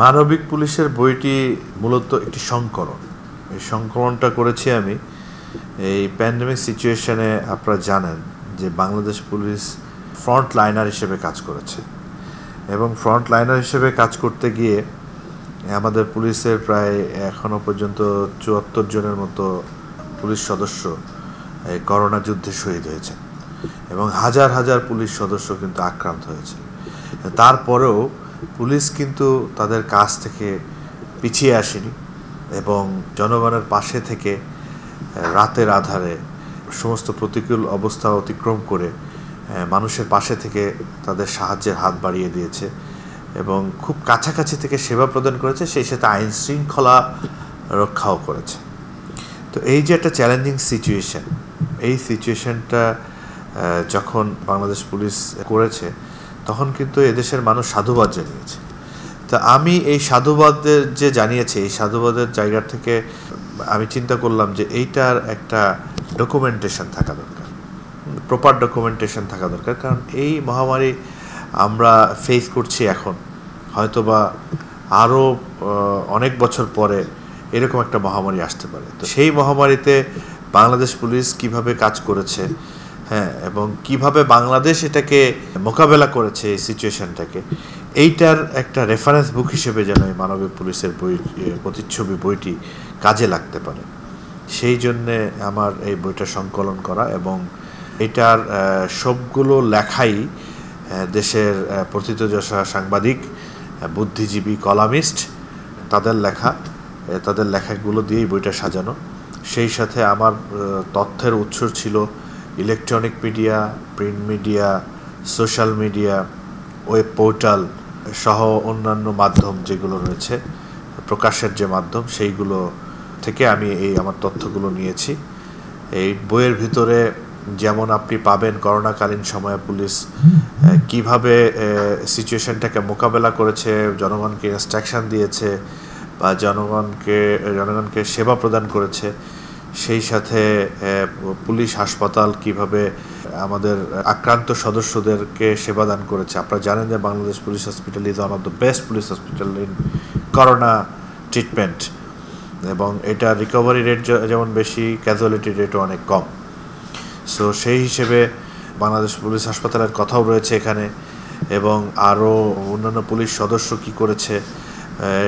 মানবিক পুলিশের বইটি মূলত একটি সংকলন। এই সংকলনটা করেছি আমি এই প্যান্ডেমিক সিচুয়েশনে আপনারা জানেন যে বাংলাদেশ পুলিশ ফ্রন্ট লাইনার হিসেবে কাজ করেছে। এবং ফ্রন্ট লাইনার হিসেবে কাজ করতে গিয়ে আমাদের পুলিশের প্রায় এখনও পর্যন্ত চুয়াত্তর জনের মতো পুলিশ সদস্য এই করোনা যুদ্ধে শহীদ হয়েছে এবং হাজার হাজার পুলিশ সদস্য কিন্তু আক্রান্ত হয়েছে। তারপরেও পুলিশ কিন্তু তাদের কাজ থেকে পিছিয়ে আসেনি এবং জনগণের পাশে থেকে রাতের আধারে সমস্ত প্রতিকূল অবস্থা অতিক্রম করে মানুষের পাশে থেকে তাদের সাহায্যের হাত বাড়িয়ে দিয়েছে এবং খুব কাছাকাছি থেকে সেবা প্রদান করেছে, সেই সাথে আইন শৃঙ্খলা রক্ষাও করেছে। তো এই যে একটা চ্যালেঞ্জিং সিচুয়েশন এই সিচুয়েশনটা যখন বাংলাদেশ পুলিশ করেছে তখন কিন্তু এদেশের মানুষ সাধুবাদ জানিয়েছে। তা আমি এই সাধুবাদের যে জানিয়েছে, এই সাধুবাদের জায়গা থেকে আমি চিন্তা করলাম যে এইটার একটা ডকুমেন্টেশন থাকা দরকার। প্রপার ডকুমেন্টেশন থাকা দরকার। কারণ এই মহামারী আমরা ফেস করছি এখন। হয়তোবা আরও অনেক বছর পরে এরকম একটা মহামারী আসতে পারে। তো সেই মহামারীতে বাংলাদেশ পুলিশ কীভাবে কাজ করেছে হ্যাঁ এবং কীভাবে বাংলাদেশ এটাকে মোকাবেলা করেছে এই সিচুয়েশনটাকে এইটার একটা রেফারেন্স বুক হিসেবে যেন এই মানবিক পুলিশের বই প্রতিচ্ছবি বইটি কাজে লাগতে পারে। সেই জন্যে আমার এই বইটা সংকলন করা এবং এটার সবগুলো লেখাই দেশের প্রথিতযশা সাংবাদিক বুদ্ধিজীবী, কলামিস্ট, তাদের লেখা তাদের লেখাগুলো দিয়েই বইটা সাজানো। সেই সাথে আমার তথ্যের উৎস ছিল electronic media print media social media web portal সহ অন্যান্য মাধ্যম যেগুলো রয়েছে, প্রকাশের যে মাধ্যম, সেইগুলো থেকে আমি এই আমার তথ্যগুলো নিয়েছি। এই বইয়ের ভিতরে যেমন আপনি পাবেন করোনাকালীন সময়ে পুলিশ কীভাবে সিচুয়েশনটাকে মোকাবেলা করেছে, জনগণকে ইনস্ট্রাকশন দিয়েছে বা জনগণকে জনগণকে সেবা প্রদান করেছে সেই সাথে পুলিশ হাসপাতাল কীভাবে আমাদের আক্রান্ত সদস্যদেরকে সেবা দান করেছে। আপনারা জানেন যে Bangladesh police hospital is one of the best police hospital in corona treatment এবং এটা রিকভারি রেট যেমন বেশি ক্যাজুয়ালিটি রেটও অনেক কম। সো সেই হিসেবে বাংলাদেশ পুলিশ হাসপাতালের কথাও রয়েছে এখানে এবং আরও অন্যান্য পুলিশ সদস্য কি করেছে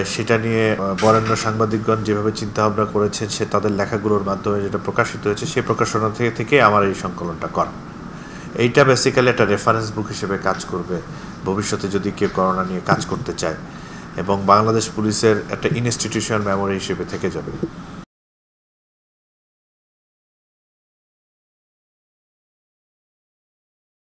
সেটা নিয়ে বরেণ্য সাংবাদিকগণ যেভাবে চিন্তাভাবনা করেছেন, সে তাদের লেখাগুলোর মাধ্যমে যেটা প্রকাশিত হয়েছে সেই প্রকাশনা থেকে থেকে আমার এই সংকলনটা করা। এইটা বেসিক্যালি একটা রেফারেন্স বুক হিসেবে কাজ করবে। ভবিষ্যতে যদি কেউ করোনা নিয়ে কাজ করতে চায় এবং বাংলাদেশ পুলিশের একটা ইনস্টিটিউশন মেমোরি হিসেবে থেকে যাবে।